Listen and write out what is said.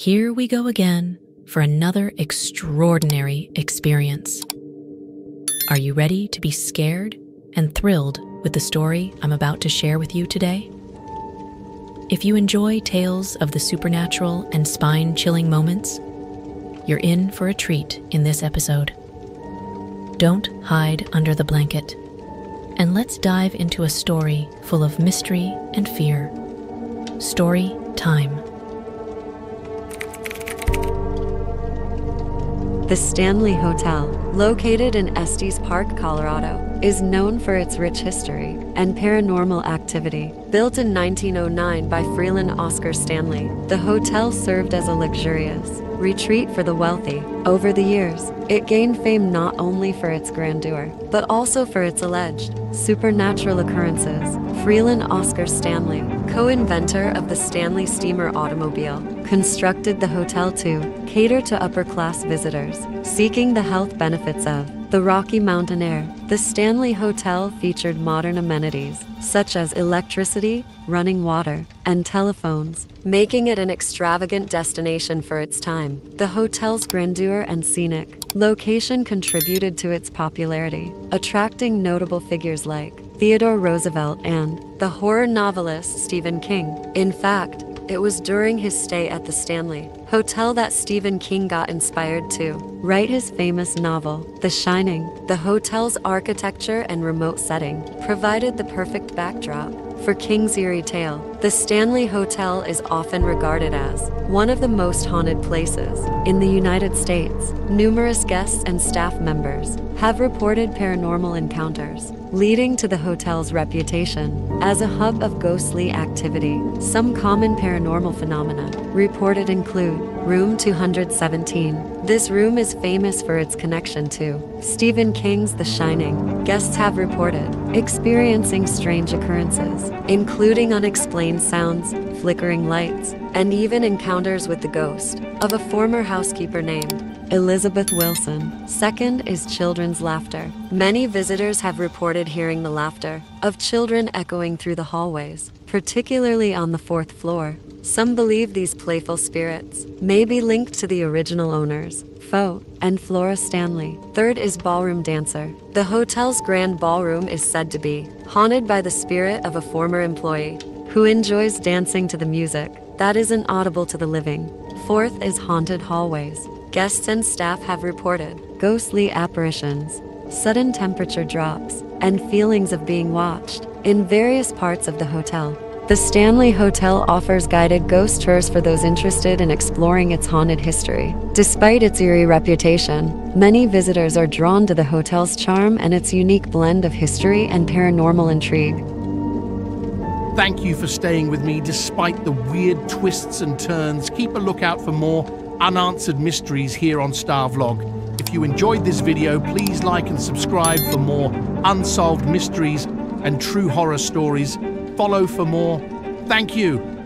Here we go again for another extraordinary experience. Are you ready to be scared and thrilled with the story I'm about to share with you today? If you enjoy tales of the supernatural and spine chilling moments, you're in for a treat in this episode. Don't hide under the blanket, and let's dive into a story full of mystery and fear. Story time. The Stanley Hotel, located in Estes Park, Colorado, is known for its rich history and paranormal activity. Built in 1909 by Freeland Oscar Stanley, the hotel served as a luxurious retreat for the wealthy. Over the years, it gained fame not only for its grandeur, but also for its alleged supernatural occurrences. Freeland Oscar Stanley, co inventor of the Stanley Steamer automobile, constructed the hotel to cater to upper class visitors seeking the health benefits of the Rocky Mountain Air. The Stanley Hotel featured modern amenities such as electricity, running water, and telephones, making it an extravagant destination for its time. The hotel's grandeur and scenic location contributed to its popularity, attracting notable figures like Theodore Roosevelt and the horror novelist Stephen King. In fact, it was during his stay at the Stanley Hotel that Stephen King got inspired to write his famous novel, The Shining. The hotel's architecture and remote setting provided the perfect backdrop for King's eerie tale. The Stanley Hotel is often regarded as one of the most haunted places in the United States. Numerous guests and staff members have reported paranormal encounters leading to the hotel's reputation as a hub of ghostly activity. Some common paranormal phenomena reported include Room 217. This room is famous for its connection to Stephen King's The Shining. Guests have reported experiencing strange occurrences, including unexplained sounds, flickering lights, and even encounters with the ghost of a former housekeeper named Elizabeth Wilson. Second is children's laughter. Many visitors have reported hearing the laughter of children echoing through the hallways, particularly on the fourth floor. Some believe these playful spirits may be linked to the original owners, Fo and Flora Stanley. Third is ballroom dancer. The hotel's grand ballroom is said to be haunted by the spirit of a former employee who enjoys dancing to the music that isn't audible to the living. Fourth is haunted hallways. Guests and staff have reported ghostly apparitions, sudden temperature drops, and feelings of being watched in various parts of the hotel. The Stanley Hotel offers guided ghost tours for those interested in exploring its haunted history. Despite its eerie reputation, many visitors are drawn to the hotel's charm and its unique blend of history and paranormal intrigue. Thank you for staying with me despite the weird twists and turns. Keep a lookout for more unanswered mysteries here on Star Vlog. If you enjoyed this video, please like and subscribe for more unsolved mysteries and true horror stories. Follow for more. Thank you.